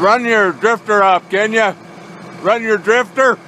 run your drifter up, can you? Run your drifter.